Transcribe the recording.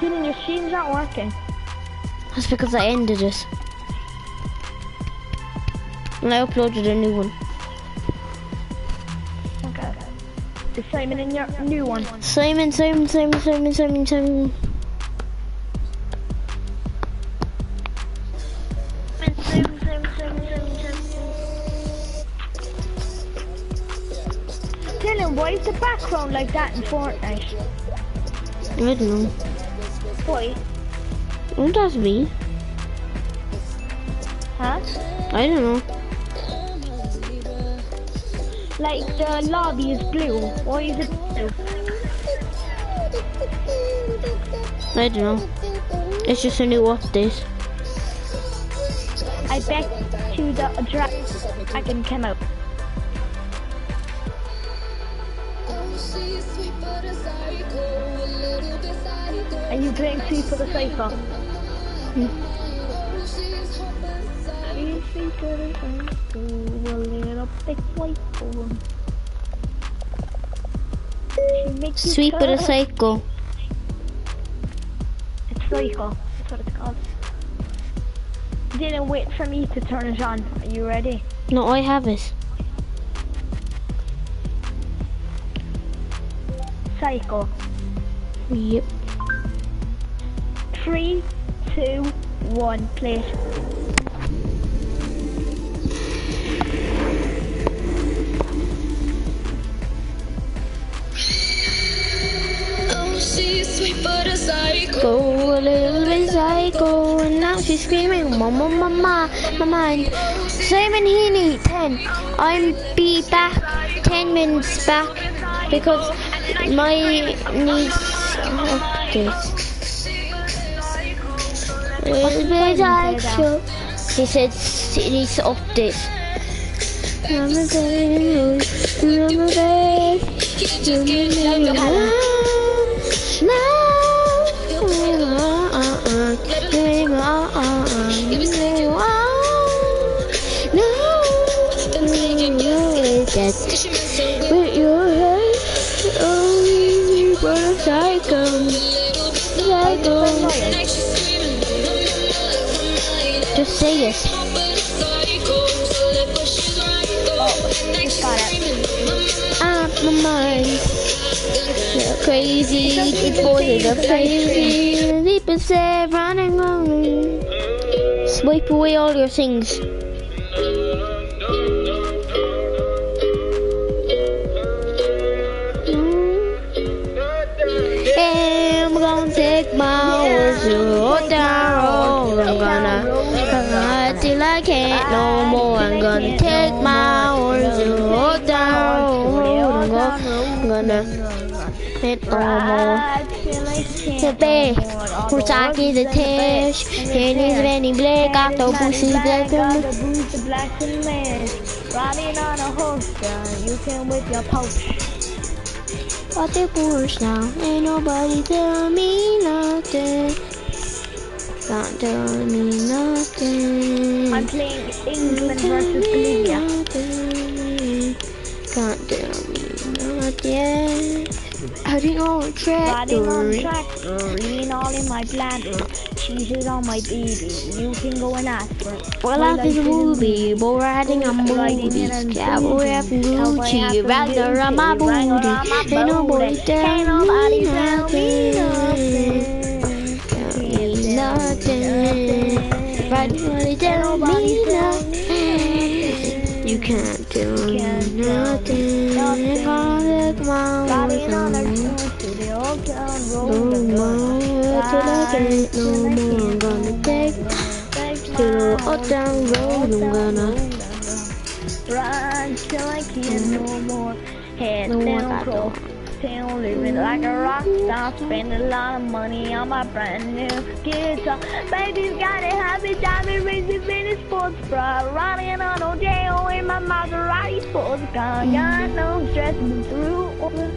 Dylan, your stream's not working. That's because I ended it. And I uploaded a new one. Okay. Is Simon in your new one? Simon, Simon, Simon, Simon, Simon, Simon. Dylan, why is the background like that in Fortnite? I don't know. Why? What does me? Huh? I don't know. Like the lobby is blue. Why is it blue? I don't know. It's just a new update. I bet to the dragon came out. Are you playing Sweet for the Cypher? Sweet for the a little bit. She Sweet but a psycho. It's Psycho. That's what it's called. Didn't wait for me to turn it on. Are you ready? No, I have it. Psycho. Yep. Three, two, one, please. Oh, she's sweet but a psycho. Go a little bit psycho, and now she's screaming, Mama, Mama, Mama. Simon Heaney, 10. I'll be back 10 minutes back because my needs update. Little bit psycho. He said needs to update. Mama, baby, mama, baby, mama, baby. With Just say this. Just got it. Out my mind. You're crazy, it's boys are crazy. Deep inside, running on. Swipe away all your things. Mm. I'm gonna take my horse to old town road. I'm gonna no more. I'm gonna take my horse to old town road. I'm gonna, hit no more. Tepe, kurtaki the tish, hennies vending black, octopuses black and black and red. Riding on a horse, girl, you can whip your pouch. Got the Porsche now, ain't nobody tell me nothing. Can't tell me nothing. I'm playing England versus Bolivia. Can't tell me nothing. Do you know Riding on tractor? tractor, lean all in my bladder. Cheeses on my baby, you can go and ask for it. Well, life is a movie, bull riding on movies, cowboy having Gucci, rather on my booty. Ain't nobody Can't tell nobody me tell me nothing. Nothing. Right, nobody tell me nothing. You can't do nothing. If I look my Riding on a way, cruise to the old town no more till I can't no more. I'm gonna take to the old town road. I'm gonna. Run till I can't no more. Head No, down, cross town, living like a rock star. Spend a lot of money on my brand new guitar. Baby's got a happy diamond racing finish sports bra. Riding on O'J.O. in my Maserati sports car. Got no stress, been through all the